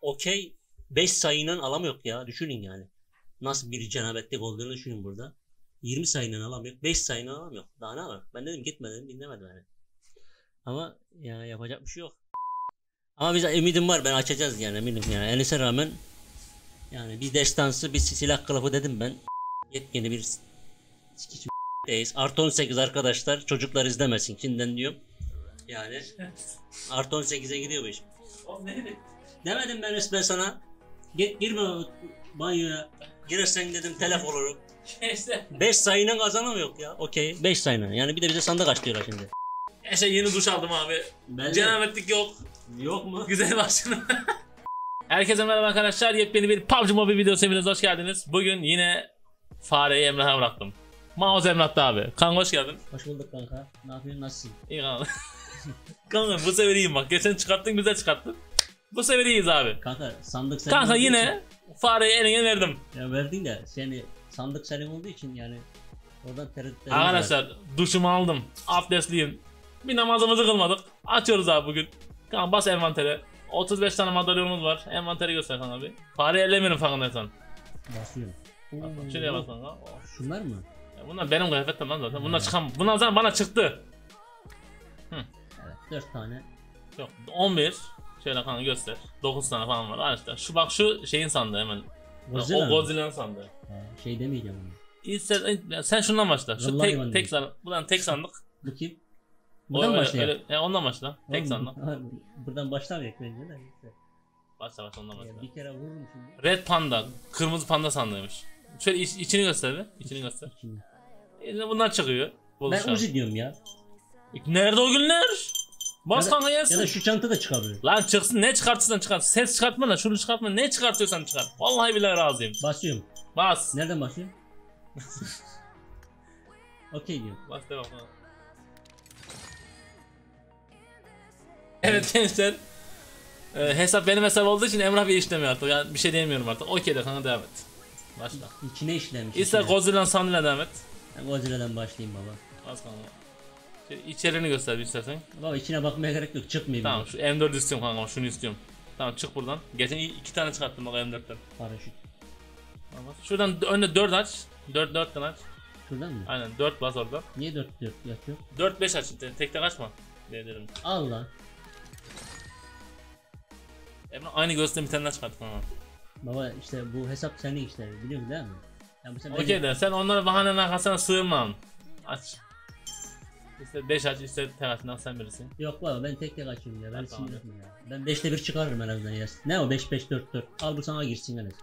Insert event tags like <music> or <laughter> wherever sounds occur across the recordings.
okey 5 sayıyla alamıyor ya. Düşünün yani. Nasıl bir cenabetlik olduğunu düşünün burada. 20 sayıyla alamıyor. 5 sayıyla alamıyor. Daha ne var? Ben dedim gitme dedim dinlemedi beni. Ama ya yapacak bir şey yok. Ama biz ümidim var ben açacağız yani eminim yani. Enes'e rağmen yani bir destansı bir silah kılıfı dedim ben. Yepyeni bir deyiz. Artı 18 arkadaşlar çocuklar izlemesin şimdiden diyorum. Yani artı 18'e gidiyor bu iş. Demedim ben resmen sana. Git girme banyoya. Girersen dedim telef olurum. 5 sayıyla kazanamıyor ya. Okey 5 sayıyla. Yani bir de bize sandık aç diyorlar şimdi. Neyse yeni duş aldım abi. Ben Cenabetlik yok. Yok mu? Güzel başladım. Herkese merhaba arkadaşlar. Yepyeni bir PUBG Mobile videosu hepiniz hoş geldiniz. Bugün yine fareyi Emrah'a bıraktım. Mouse Emrah'ta abi. Kanka hoş geldin. Hoş bulduk kanka. Ne yapıyorsun nasılsın? İyi kanka. <laughs> kanka bu sefer iyiyim bak. Geçen çıkarttın güzel çıkarttın. Bu sefer iyiyiz abi. Kanka sandık senin Kanka yine fareyi eline verdim. için- Ya verdin de seni sandık senin olduğu için yani oradan tereddütlerimiz var. Arkadaşlar duşumu aldım. Abdestliyim. Bir namazımızı kılmadık. Açıyoruz abi bugün. Kanka bas envantere. 35 tane madalyonumuz var. Envanteri göster kanka bir. Fareyi ellemiyorum farkındaysan. Basıyorum. Bak, Şuraya bas kanka. Oh. Şunlar mı? Ya bunlar benim kıyafetim lan zaten. Bunlar çıkan. Bunlar zaten bana çıktı. Evet 4 tane. Yok 11. Şöyle kanka göster. 9 tane falan var. İşte. Şu bak şu şeyin sandığı hemen. Godzilla o mı? Godzilla'nın sandığı. He, şey demeyeceğim onu. İster, sen şundan başla. Şu Vallahi tek, ben tek sandık. Buradan tek sandık. Bu kim? Buradan öyle- başlayalım. öyle- he, ondan başla. Tek sandık. Buradan başlamayacak bence de. neyse. Başla başla ondan başla. Ya bir kere vururum şimdi. Red Panda. Kırmızı panda sandığıymış. Şöyle iç, içini göster bir. İçini göster. İçinde. E, bunlar çıkıyor. Bol Ben. Uzi diyorum ya. Nerede o günler? Bas Ya da- kanka. Ya da şu çanta da çıkabilir. Lan çıksın ne çıkartırsan çıkart. Ses çıkartma da şunu çıkartma. Ne çıkartıyorsan çıkart. Vallahi billahi razıyım. Basıyorum. Bas. Nereden basıyorum? <laughs> Okey diyorum. Bas devam. Evet gençler. Ee, hesap benim hesap olduğu için Emrah bir işlemiyor artık. Yani bir şey diyemiyorum artık. Okey de kanka devam et. Başla. İçine işlemiş. İster içine. Godzilla'nın sandığıyla devam et. Godzilla'dan başlayayım baba. Bas kanka. Şöyle içeriğini göster bir istersen. Baba içine bakmaya gerek yok. Çıkmayayım. Tamam şu M4 istiyorum kanka şunu istiyorum. Tamam çık buradan. Geçen iki tane çıkarttım bak M4'ten. Paraşüt. Tamam. Şuradan önde 4 aç. 4 4 aç. Şuradan mı? Aynen 4 bas orada. Niye 4 4 yatıyor? 4 5 aç. Te- Tek tek açma. Ne derim. Al lan. Emre aynı göğsünden bir tane çıkarttın ama. Baba işte bu hesap senin işte biliyorsun değil mi? Ya bu sen Okey de sen onları bahanenin arkasına sığınma. Aç. İşte 5 aç, işte tek aç. Nasıl sen bilirsin. Yok baba ben tek tek açıyorum ya. Ben Tamam. etme ya. Ben 5'te 1 çıkarırım en azından ya. Ne o 5 5 4 4. Al bu sana girsin Enes.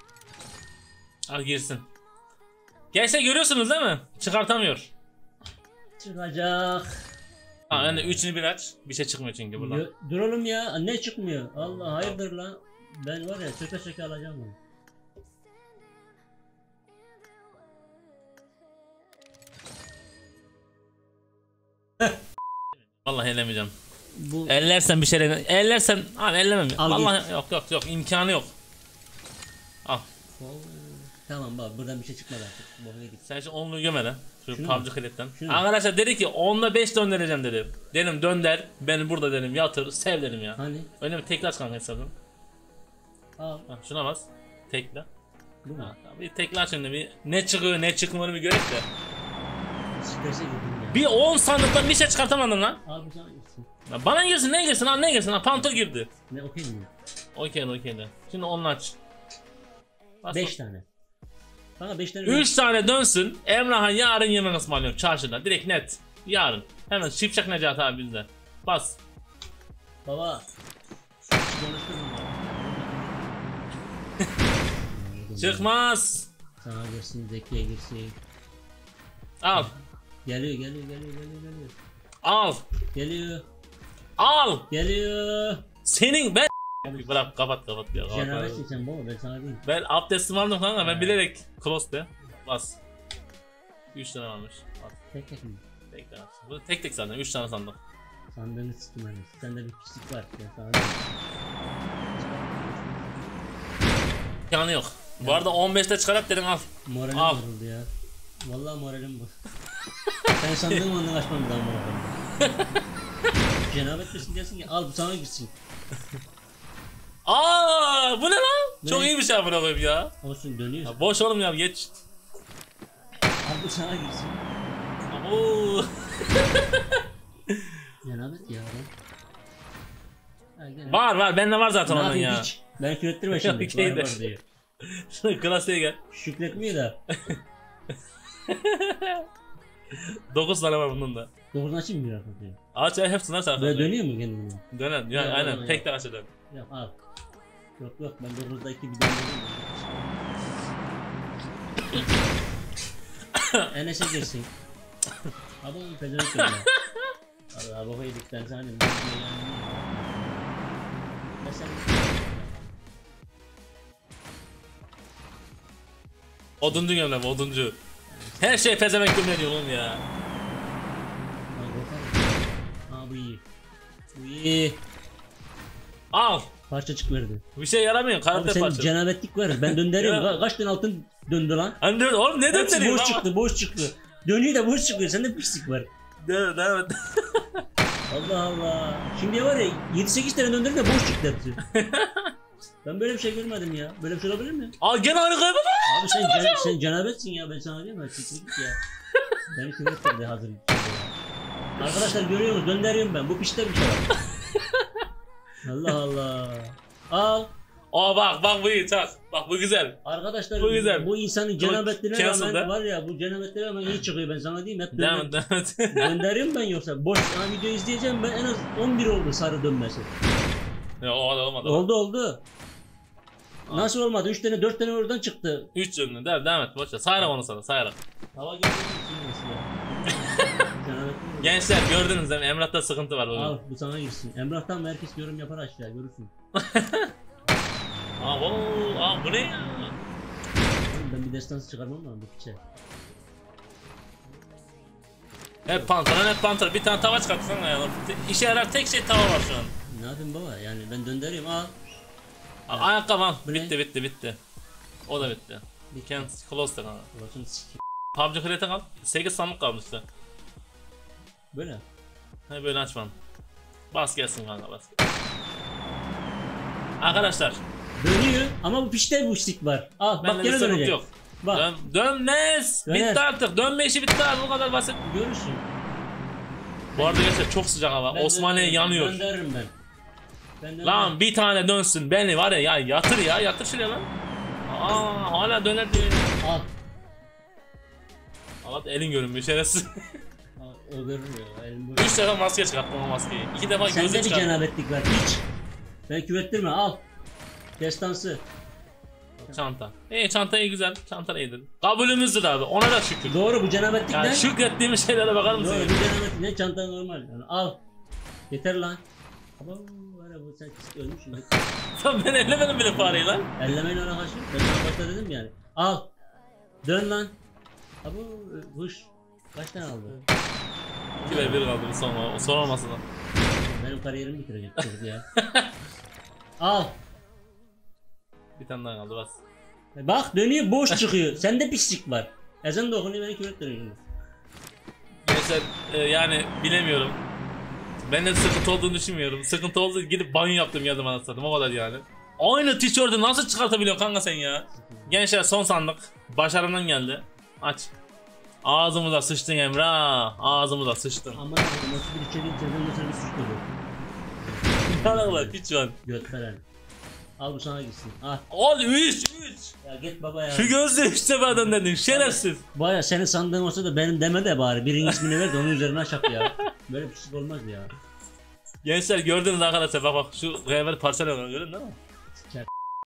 Al girsin. Gençler görüyorsunuz değil mi? Çıkartamıyor. Çıkacak. Ha yani üçünü bir aç. Bir şey çıkmıyor çünkü buradan. Yo- dur oğlum ya. Ne çıkmıyor? Allah hayırdır lan. Ben var ya söke söke alacağım bunu. <laughs> Vallahi ellemeyeceğim. Bu Ellersen bir şey elle- ellersen abi ellemem. Al Vallahi yok yok yok imkanı yok. Al. Tamam baba buradan bir şey çıkmadı artık. Bohuna git. Sen şu onluğu gömeden şu Şunu PUBG? Kredit'ten. Arkadaşlar dedi ki 10'la 5 döndüreceğim dedi. Dedim dönder. Beni burada dedim yatır. Sev dedim ya. Hani? Öyle mi? Tekrar kanka hesabını. Al. Ha, şuna bas. Tekle. Bu mu? Ha, bir tekrar aç şimdi bir ne çıkıyor ne çıkmıyor bir görek de. Girdim ya. Bir 10 sandıktan bir şey çıkartamadın lan. Al bu sana girsin. Ya bana girsin ne girsin lan ne girsin lan pantol girdi. Ne okey mi? Okey okey de. Şimdi onu aç. Bas 5 tane. Bana 5 tane. 3 tane dönsün. Emrah'a yarın yemek ısmarlıyorum çarşıda. Direkt net. Yarın. Hemen Şipşak Necati abi bizde. Bas. Baba. Çıkmaz. Sana girsin, Zeki'ye girsin. Al. Geliyor, geliyor, geliyor, geliyor, geliyor. Al. Geliyor, Al. geliyor. Senin ben <laughs> Bırak kapat kapat ya. kapat. Cenabetsin sen baba, ben sana diyeyim. Ben abdestimi aldım kanka ben bilerek close de. Bas. 3 tane varmış. Bas. Tek tek mi? Tek tane. Bu tek tek zaten 3 tane sandım. Sandığını sıktım hani. Sende bir pislik var. Ben sana. İmkanı yok. Bu arada 15'te çıkarak dedim al. Moralim Al. bozuldu ya. Vallahi moralim bu. Sen sandığın ondan açmam bir daha moralim. <laughs> Cenabet misin diyorsun ki al bu sana girsin. <laughs> Aa, bu ne lan? Ne? Çok iyi bir şey amına koyayım ya. Olsun dönüyoruz. ya. Boş oğlum ya geç. Al bu sana girsin. Oo. <laughs> Cenabet ya. lan. Ha, var var bende var zaten Ne onun ya. hiç? Ben kürettirme şimdi. Var var diyor. Şunu klasiğe gel. Şükretmiyor da. <laughs> 9 tane var bunun da. Doğrudan açayım mı biraz diyor. Aç ya hepsini aç Böyle arkadaşlar. dönüyor mu kendine? Dönen. Yani Ya, aynen. Tek tek aç dön. Yok al. Yok yok ben 9'da 2 bir döndüreyim. <laughs> Enes'e girsin. Adam pezevenk ya. <laughs> Allah baba yedikten sonra ne yani? Mesela Oduncu gömlem oduncu. Her şey pezevenk diyor oğlum ya. Ha, bu iyi. Bu iyi. Al. Parçacık verdi. Bir şey yaramıyor. Abi Karakter senin parçası. cenabetlik var. Ben döndürüyorum. <laughs> Ka- kaç tane altın döndü lan? Hani diyor, oğlum ne Hepsi döndürüyor boş çıktı, boş çıktı. Dönüyor da boş çıkıyor. Sende pislik var. <laughs> Evet evet. Allah Allah. Şimdiye var ya 7-8 tane döndürdüm de boş çıktı hepsi. <laughs> ben böyle bir şey görmedim ya. Böyle bir şey olabilir mi? Al gene aynı kaybı. Abi sen can, sen cenabetsin ya ben sana diyeyim mi? Siktir git ya. Beni küfür ettirdi hazır. ya. Arkadaşlar görüyorsunuz gönderiyorum ben. Bu pişte bir şey var. Allah Allah. Al. Aa bak bak bu iyi çak. Bak bu güzel. Arkadaşlar Bu güzel. bu insanın cenabetliğine cancel rağmen de. var ya bu cenabetliğine rağmen iyi çıkıyor ben sana diyeyim. Hep Devam devam. <laughs> Gönderiyorum ben yoksa. Boş ya video izleyeceğim ben en az 11 oldu sarı dönmesi. ya olmadı olmadı. Oldu oldu. Nasıl olmadı? 3 tane 4 tane oradan çıktı. 3 cümle devam, devam et boş ver. Sayarım onu sana sayarım. Hava mi? <laughs> Gençler gördünüz değil mi? Emrah'ta sıkıntı var bugün. Al bu sana girsin. Emrah'tan mı herkes yorum yapar aşağı görürsün. <laughs> Aa, oo, aa bu ne ya? Ben bir destansı çıkarmam lazım bu piçe. Hep pantolon hep pantolon. Bir tane tava çıkartsana ya. İşe yarar tek şey tava var şu an. Ne yapayım baba yani ben döndüreyim al. Aa, ne? Bitti bitti bitti. O da bitti. Bitti. Can't close. Ulan sikeyim. PUBG Create'e kal. 8 sandık kalmıştı. Böyle. He böyle açmam. Bas gelsin kanka bas. Arkadaşlar. Dönüyor ama bu pişte bu stik var. Al bak gene dönecek. yok. Bak Dön, dönmez. Döner. Bitti artık. Dönme işi bitti abi bu kadar basit. görürsün. Bu arada gerçekten çok sıcak hava. Osmaniye yanıyor. Döndürürüm ben. Ben döndürürüm. Lan bir tane dönsün. Beni var ya, ya yatır ya yatır şuraya lan. Aa hala döner diyor. Al. Allah elin görünmüyor şerefsiz. <laughs> Al, O görür ya. Elim böyle. 3 defa maske çıkarttım o maskeyi. 2 defa Sende gözü bir çıkarttım. cenabetlik var. Hiç. Ben küvettirme al. Destansı. Çanta. İyi çanta iyi güzel. Çanta iyidir. Kabulümüzdür abi. Ona da şükür. Doğru bu cenabetlikten. Yani şükrettiğimiz şeylere bakar mısın? Doğru ya? bu cenabetlik ne çanta normal. Yani al. Yeter lan. Ama var ya bu sen ölmüşsün. <laughs> Lan ben ellemedim bile fareyi lan. Ellemeyle ona karşı. Ben sana başta dedim yani. Al. Dön lan. Abi huş. Kaç tane aldı? 2 ve 1 kaldı bir son, o son olmasın lan. Benim kariyerimi bitirecek <laughs> çocuk ya. Al. Bir tane daha kaldı bas. Bak dönüyor boş çıkıyor. Sende pislik var. Ezan da okunuyor beni küvettiriyor. Gençler e, yani bilemiyorum. Ben de sıkıntı olduğunu düşünmüyorum. Sıkıntı oldu gidip banyo yaptım geldim anasını o kadar yani. Aynı tişörtü nasıl çıkartabiliyorsun kanka sen ya? Gençler son sandık. Başarımdan geldi. Aç. Ağzımıza sıçtın Emrah. Ağzımıza sıçtın. Allah'ım nasıl bir içeri içeriden nasıl bir suç oluyor. Kanka hiç an. Göt veren. Al bu sana gitsin. Al. Ol 3 3. Ya git baba ya. Şu gözle 3 seferden dedin şerefsiz. Baya senin sandığın olsa da benim deme de bari. Birinin ismini ver de onun üzerine çak ya. <laughs> Böyle bir şey olmaz ya. Gençler gördünüz arkadaşlar bak bak şu reveri parçalıyorlar gördün değil mi? Siker.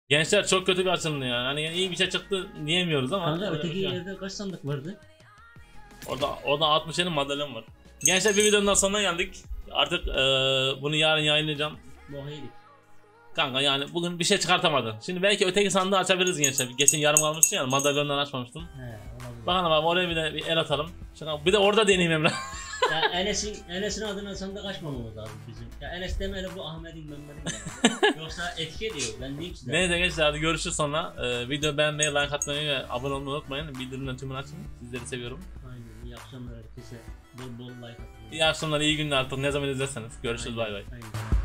Gençler çok kötü bir açılımdı ya. Hani iyi bir şey çıktı diyemiyoruz ama. Kanka öteki şey. yerde kaç sandık vardı? Orada, orada 60 yerin madalyon var. Gençler bir videonun daha sonuna geldik. Artık eee, bunu yarın yayınlayacağım. Yedik. Kanka yani bugün bir şey çıkartamadım. Şimdi belki öteki sandığı açabiliriz gençler. Geçen yarım kalmıştı ya madalyondan açmamıştım. He olabilir. Bakalım abi oraya bir de bir el atalım. Şimdi bir de orada deneyeyim Emre. <laughs> Ya Enes'in Enes'in adına sandık açmamamız lazım bizim. Ya Enes demeli bu Ahmet'in Mehmet'in. yani. Yoksa etki ediyor. Ben diyeyim size. Neyse gençler hadi görüşürüz sonra. Eee video beğenmeyi, like atmayı ve abone olmayı unutmayın. Bildirimleri tümünü açın. Sizleri seviyorum. Aynen. İyi akşamlar herkese. Bol bol like atın. İyi akşamlar, iyi günler artık ne zaman izlerseniz. Görüşürüz bay bay. Aynen.